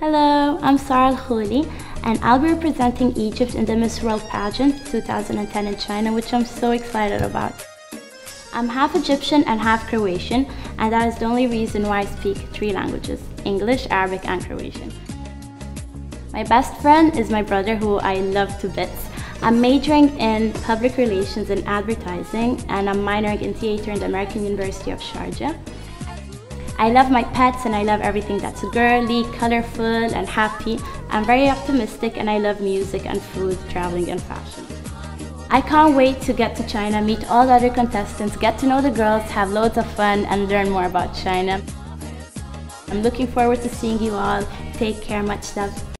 Hello, I'm Sara Elkhouly and I'll be representing Egypt in the Miss World pageant 2010 in China, which I'm so excited about. I'm half Egyptian and half Croatian, and that is the only reason why I speak three languages, English, Arabic, and Croatian. My best friend is my brother who I love to bits. I'm majoring in public relations and advertising, and I'm minoring in theater in the American University of Sharjah. I love my pets and I love everything that's girly, colorful, and happy. I'm very optimistic and I love music and food, traveling, and fashion. I can't wait to get to China, meet all the other contestants, get to know the girls, have loads of fun, and learn more about China. I'm looking forward to seeing you all. Take care, much love.